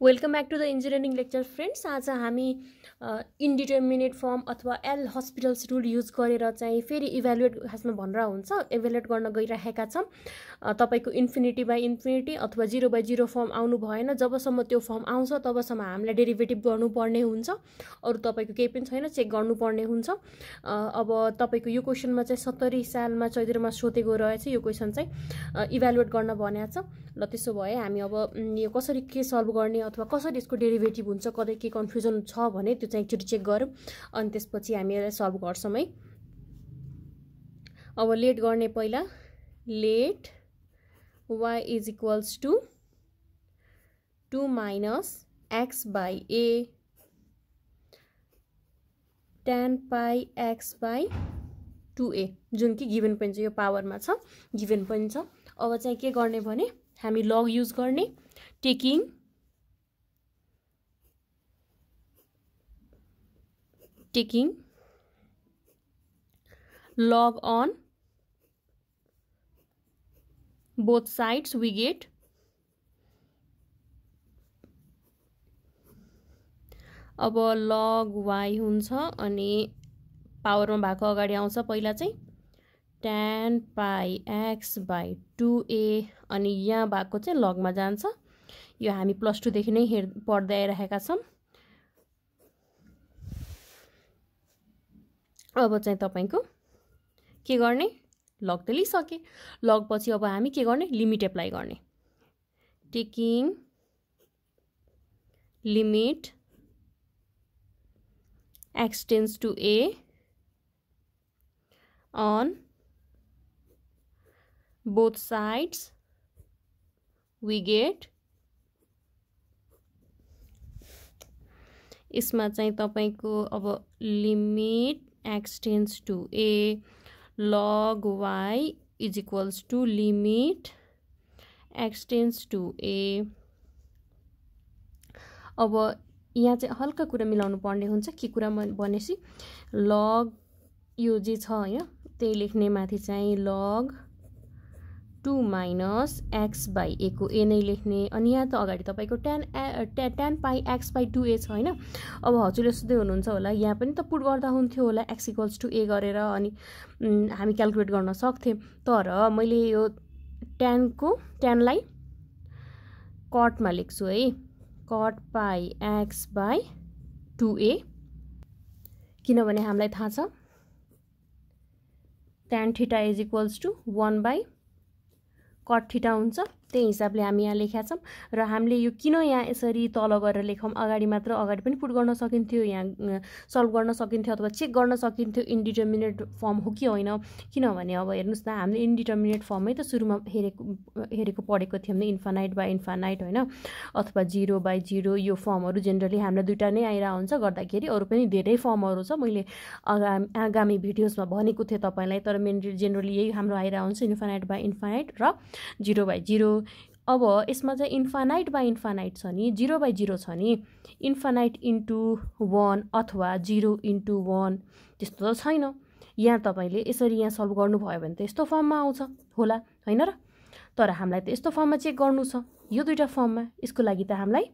Welcome back to the engineering lecture friends आज हामी indeterminate form अथवा एल हस्पिटल्स रुल युज गरेर चाहिँ फेरि इभ्यालुएट खासमा भनेर हुन्छ इभ्यालुएट गर्न गइरहेका छौँ। तपाईँको इन्फिनिटी बाई इन्फिनिटी अथवा जिरो बाई जिरो फर्म आउनु भएन। जबसम्म त्यो फर्म आउँछ तबसम्म हामीलाई डेरिभेटिभ गर्नुपर्ने हुन्छ। अरू तपाईँको केही पनि छैन चेक गर्नुपर्ने हुन्छ। अब तपाईँको यो क्वेसनमा चाहिँ सत्तरी सालमा चैत्रमा सोधेको रहेछ। यो क्वेसन चाहिँ इभ्यालुएट गर्न भनेको छ। ल त्यसो भए हामी अब यो कसरी के सल्भ गर्ने अथवा कसरी यसको डेरिभेटिभ हुन्छ कतै के कन्फ्युजन छ भने त्यो चाहिँ एकचोटि चेक गरौँ। अनि त्यसपछि हामी यसलाई सल्भ गर्छौँ है। अब लेट गर्ने पहिला let y is equals to two minus x by a tan pi x by two a जुन कि गिभन पनि छ यो पावरमा छ गिभन पनि छ। अब चाहिँ के गर्ने भने हामी लग युज गर्ने taking taking log on. Both sides we get. अब लग वाइ हुन्छ अनि पावरमा भएको अगाडि आउँछ पहिला चाहिँ tan pi x by two अनि यहाँ भएको चाहिँ लगमा जान्छ। यो हामी प्लस टूदेखि नै हेर् पढ्दै आइरहेका छौँ। अब चाहिँ तपाईँको के गर्ने? लग त लिइसकेँ। लगपछि अब हामी के गर्ने? लिमिट एप्लाई गर्ने। Taking limit x tends to a on both sides we get. यसमा चाहिँ तपाईँको अब limit x tends to a log y is equals to limit x tends to a. अब यहाँ चाहिँ हल्का कुरा मिलाउनु पर्ने हुन्छ। के कुरा भनेपछि लग यो जे छ होइन त्यही लेख्ने माथि चाहिँ log two minus x by echo a नै लेख्ने। अनि यहाँ त अगाडि तपाईँको tan a tan pi x by two a छ होइन? अब हजुरले सोध्दै हुनुहुन्छ होला यहाँ पनि त पुट गर्दा हुन्थ्यो होला एक्स इक्वल्स टु ए गरेर अनि हामी क्यालकुलेट गर्न सक्थ्यौँ तर मैले यो टेनको टेनलाई कटमा लेख्छु है। Cot pi x by two a. किनभने हामीलाई थाहा छ tan theta is equals to one by cot हुन्छ। त्यही हिसाबले हामी यहाँ लेखेका छौँ र हामीले यो किन यहाँ यसरी तल गरेर लेखौँ? अगाडि मात्र अगाडि पनि पुट गर्न सकिन्थ्यो यहाँ सल्भ गर्न सकिन्थ्यो अथवा चेक गर्न सकिन्थ्यो इन्डिटर्मिनेट फर्म हो कि होइन? किनभने अब हेर्नुहोस् न हामीले इन्डिटर्मिनेट फर्मै त सुरुमा हेरेको हेरेको पढेको थियौँ नि इन्फानाइट बाई इन्फानाइट होइन? अथवा जिरो बाई जिरो यो फर्महरू जेनरली हामीलाई दुइटा नै आइरहेको हुन्छ गर्दाखेरि अरू पनि धेरै फर्महरू छ। मैले आगामी आगामी भिडियोजमा भनेको थिएँ तपाईँलाई तर मेन जेनरली यही हाम्रो आइरहेको हुन्छ इन्फानाइट बाई इन्फानाइट र जिरो बाई जिरो। अब यसमा चाहिँ इन्फानाइट बाई इन्फानाइट छ नि जिरो बाई जिरो छ नि। इन्फानाइट इन्टु वान अथवा जिरो इन्टु वान त्यस्तो त छैन। यहाँ तपाईँले यसरी यहाँ सल्भ गर्नुभयो भने त यस्तो फर्ममा आउँछ होला होइन र? तर हामीलाई त यस्तो फर्ममा चेक गर्नु छ। यो दुइटा फर्ममा यसको लागि त हामीलाई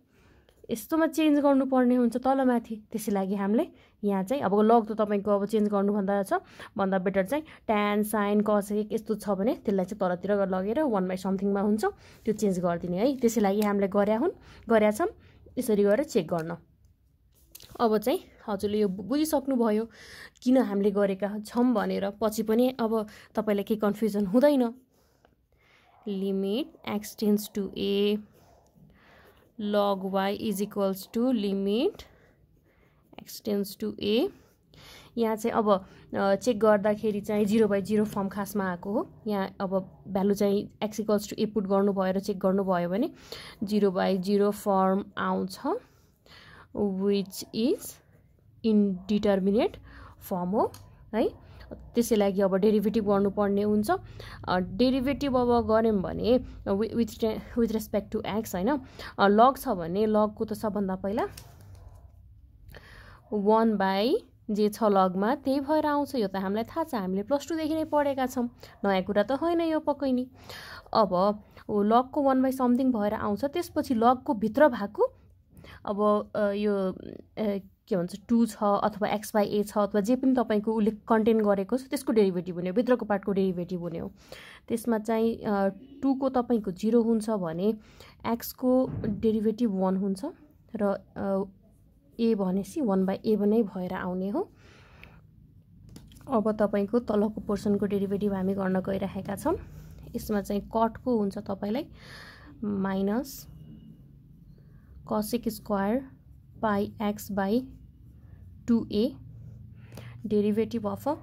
यस्तोमा चेन्ज गर्नुपर्ने हुन्छ तलमाथि। त्यसै लागि हामीले यहाँ चाहिँ अब लग त तपाईँको अब चेन्ज गर्नुभन्दा छ भन्दा बेटर चाहिँ ट्यान साइन कसेक यस्तो छ भने त्यसलाई चाहिँ तलतिर लगेर वान बाई समथिङमा हुन्छ त्यो चेन्ज गरिदिने है। त्यसै लागि हामीले गर्या हुन् गर्या छौँ। यसरी गरेर चेक गर्न। अब चाहिँ हजुरले यो बुझिसक्नुभयो किन हामीले गरेका छौँ भनेर। पछि पनि अब तपाईँलाई केही कन्फ्युजन हुँदैन। Limit x tends to a log y is equals to limit x tends to a यहाँ चाहिँ अब चेक गर्दाखेरि चाहिँ जिरो बाई जिरो फर्म खासमा आएको हो। यहाँ अब भ्यालु चाहिँ x equals to a put गर्नुभयो र चेक गर्नुभयो भने जिरो बाई जिरो फर्म आउँछ विच इज इन्डिटर्मिनेट फर्म हो है। त्यसै लागि अब डेरिभेटिभ गर्नुपर्ने हुन्छ। डेरिभेटिभ अब गऱ्यौँ भने with with respect to x होइन? लग छ भने लगको त सबभन्दा पहिला वान बाई जे छ लगमा त्यही भएर आउँछ। यो त हामीलाई थाहा छ हामीले प्लस टूदेखि नै पढेका छौँ। नयाँ कुरा त होइन यो पक्कै नि। अब लगको वान बाई समथिङ भएर आउँछ। त्यसपछि लगको भित्र भएको अब यो के भन्छ टु छ अथवा एक्स बाई ए छ अथवा जे पनि तपाईँको उसले कन्टेन गरेको छ त्यसको डेरिभेटिभ हुने हो भित्रको पार्टको डेरिभेटिभ हुने हो। त्यसमा चाहिँ टुको तपाईँको जिरो हुन्छ भने एक्सको डेरिभेटिभ वान हुन्छ र ए भनेपछि वान बाई ए नै भएर आउने हो। अब तपाईँको तलको पोर्सनको डेरिभेटिभ हामी गर्न गइरहेका छौँ। यसमा चाहिँ कटको हुन्छ तपाईँलाई minus cosec square x by two a derivative of a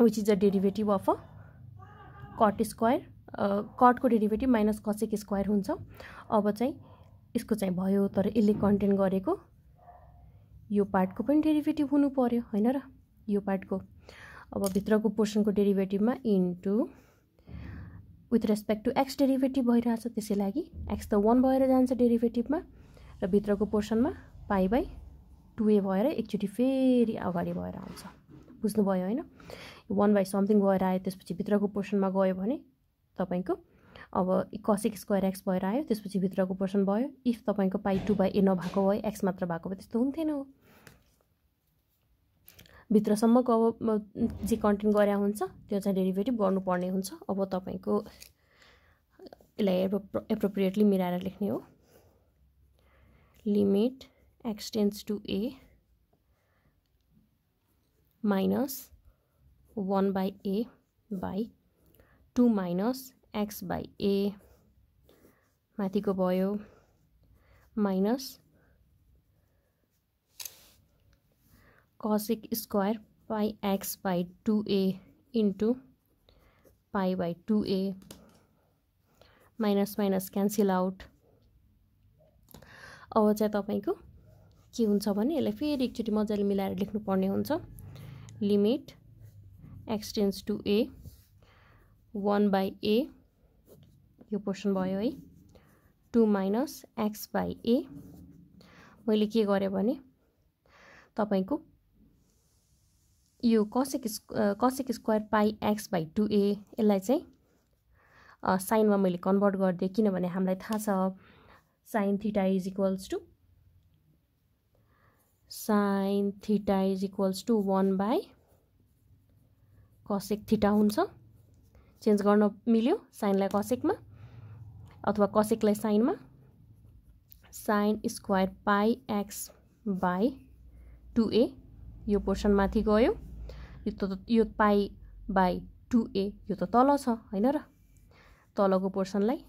which is a derivative of a cot square कटको डेरिभेटिभ माइनस कसेक स्क्वायर हुन्छ। अब चाहिँ यसको चाहिँ भयो तर यसले कन्टेन गरेको यो पार्टको पनि डेरिभेटिभ हुनु पऱ्यो होइन र? यो पार्टको अब भित्रको पोर्सनको डेरिभेटिभमा into with respect to x derivative भइरहेछ त्यसै लागि। एक्स त वान भएर जान्छ डेरिभेटिभमा र भित्रको पोर्सनमा पाइ बाई टु ए भएर एकचोटि फेरि अगाडि भएर आउँछ। बुझ्नुभयो होइन? वान बाई समथिङ भएर आयो त्यसपछि भित्रको पोर्सनमा गयो भने तपाईँको अब कसिक स्क्वायर एक्स भएर आयो त्यसपछि भित्रको पोर्सन भयो। इफ तपाईँको पाइ टू बाई ए नभएको भए एक्स मात्र भएको भए त्यस्तो हुन्थेन हो। भित्रसम्मको अब जे कन्टेन्ट गरे हुन्छ त्यो चाहिँ डेरिभेटिभ गर्नुपर्ने हुन्छ। अब तपाईँको यसलाई एप्रो एप्रोप्रिएटली मिलाएर लेख्ने हो। Limit x tends to a minus one by a by two minus x by a माथिको भयो minus cosic square pi x by 2a into pi by 2a minus minus cancel out अब चाहिँ तपाईँको के हुन्छ भने यसलाई फेरि एकचोटि मजाले मिलाएर लेख्नुपर्ने हुन्छ। Limit x tends to a one by a यो पोर्सन भयो है। Two minus x by a. मैले के गरेँ भने तपाईँको यो cosec cosec square pi x by two a यसलाई चाहिँ साइनमा मैले कन्भर्ट गरिदिएँ किनभने हामीलाई थाहा छ sine theta is equals to sine theta is equals to one by cosec theta हुन्छ। चेन्ज गर्न मिल्यो साइनलाई कसेकमा अथवा कसेकलाई साइनमा sine square pi x by two a यो पोर्सन माथि गयो। यो त यो पाई बाई टु ए यो त तल छ होइन र? तलको पोर्सनलाई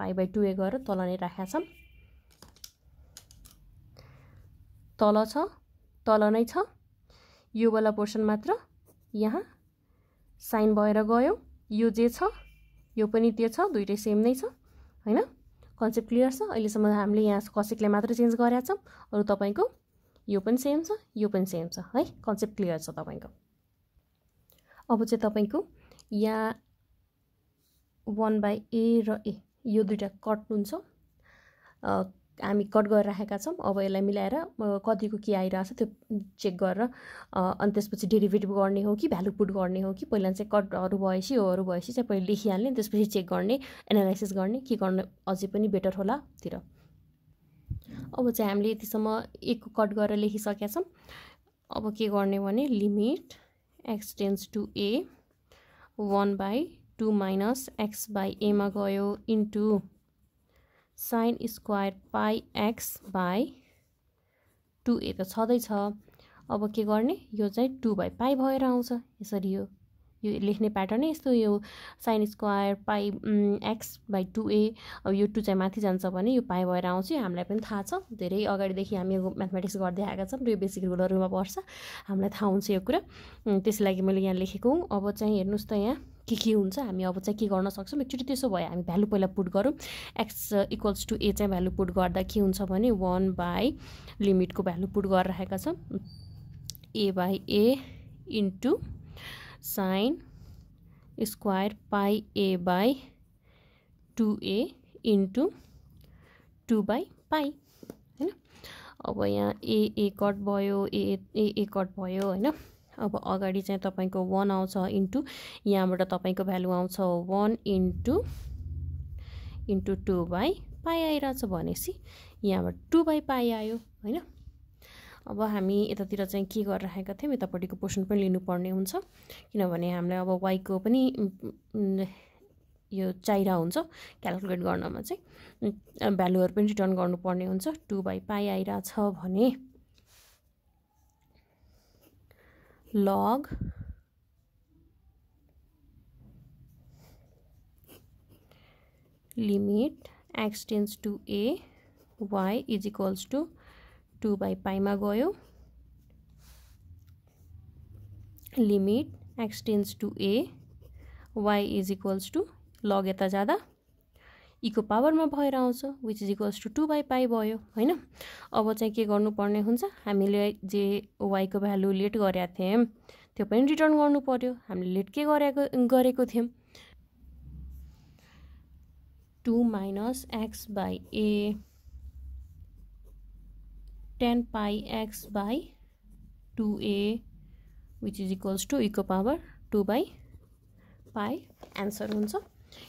पाई बाई टु ए गरेर तल नै राखेका छौँ तल छ तल नै छ। यो वाला पोर्सन मात्र यहाँ साइन भएर गयो। यो जे छ यो पनि त्यो छ दुइटै सेम नै छ होइन? कन्सेप्ट क्लियर छ? अहिलेसम्म हामीले यहाँ कसेकले मात्र चेन्ज गरेका छौँ। अरू तपाईँको यो पनि सेम छ यो पनि सेम छ है? कन्सेप्ट क्लियर छ तपाईँको। अब चाहिँ तपाईँको यहाँ वान बाई ए र ए यो दुइटा कट हुन्छ। हामी कट गरेर राखेका छौँ। अब यसलाई मिलाएर कतिको के आइरहेछ त्यो चेक गरेर अनि त्यसपछि डेरिभेटिभ गर्ने हो कि भ्यालु पुट गर्ने हो कि पहिला चाहिँ कटहरू भएपछि होहरू भएपछि चाहिँ पहिले लेखिहाल्ने त्यसपछि चेक गर्ने एनालाइसिस गर्ने के गर्ने अझै पनि बेटर होला तिर। अब चाहिँ हामीले यतिसम्म एक कट गरेर लेखिसकेका छौँ। अब के गर्ने भने limit x tends to a one by two minus x by एमा गयो into sine square pi x by two a त छँदैछ। अब के गर्ने? यो चाहिँ टु बाई पाई भएर आउँछ। यसरी यो यो लेख्ने प्याटर्नै यस्तो यो sine square pi x by two a अब यो टु चाहिँ माथि जान्छ भने यो पाइ भएर आउँछ। हामीलाई पनि थाहा छ। धेरै अगाडिदेखि हामी यो म्याथमेटिक्स गर्दै आएका छौँ। यो बेसिक रुलहरूमा पर्छ हामीलाई थाहा हुन्छ यो कुरा। त्यसै लागि मैले यहाँ लेखेको हुँ। अब चाहिँ हेर्नुहोस् त यहाँ के के हुन्छ। हामी अब चाहिँ के गर्न सक्छौँ? एकचोटि त्यसो भयो हामी भ्यालु पहिला पुट गरौँ। एक्स इक्वल्स टु ए चाहिँ भ्यालु पुट गर्दा के हुन्छ भने वान बाई लिमिटको भ्यालु पुट गरिराखेका छौँ। A by a into sine square pi a by two a into two by pi होइन? अब यहाँ ए ए कट भयो ए ए ए कट भयो होइन? अब अगाडि चाहिँ तपाईँको वान आउँछ इन्टु यहाँबाट तपाईँको भ्यालु आउँछ one into into two by pi आइरहेछ भनेपछि यहाँबाट टु बाई पाइ आयो होइन? अब हामी यतातिर चाहिँ के गरिराखेका थियौँ यतापट्टिको पोर्सन पनि लिनुपर्ने हुन्छ। किनभने हामीलाई अब वाइको पनि यो चाहिरहेको हुन्छ क्यालकुलेट गर्नमा चाहिँ। भ्यालुहरू पनि रिटर्न गर्नुपर्ने हुन्छ। टु बाई पाइ आइरहेछ भने log limit x tends to a y is equals to two by पाइमा गयो। Limit x tends to a y is equals to log यता जाँदा। इको पावरमा भएर आउँछ which is equals to two by pi भयो होइन? अब चाहिँ के गर्नुपर्ने हुन्छ? हामीले जे वाइको भ्यालु लेट गरेका थियौँ त्यो पनि रिटर्न गर्नु पऱ्यो हामीले लेट के गरेको गरेको थियौँ? Two minus x by a ten pi X by two A which is equals to eco power two by pi answer हुन्छ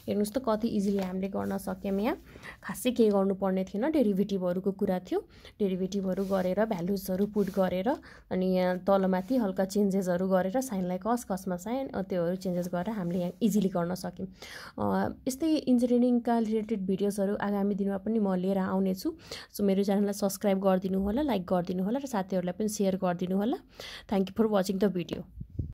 हेर्नुहोस् त कति इजिली हामीले गर्न सक्यौँ यहाँ। खासै केही गर्नुपर्ने थिएन डेरिभेटिभहरूको कुरा थियो। डेरिभेटिभहरू गरेर भ्यालुजहरू पुट गरेर अनि यहाँ तलमाथि हल्का चेन्जेसहरू गरेर साइनलाई कस कसमा साइन त्योहरू चेन्जेस गरेर हामीले यहाँ इजिली गर्न सक्यौँ। यस्तै इन्जिनियरिङका रिलेटेड भिडियोजहरू आगामी दिनमा पनि म लिएर आउनेछु। सो मेरो च्यानललाई सब्सक्राइब गरिदिनु होला लाइक गरिदिनु होला र साथीहरूलाई पनि सेयर गरिदिनु होला thank you for watching the video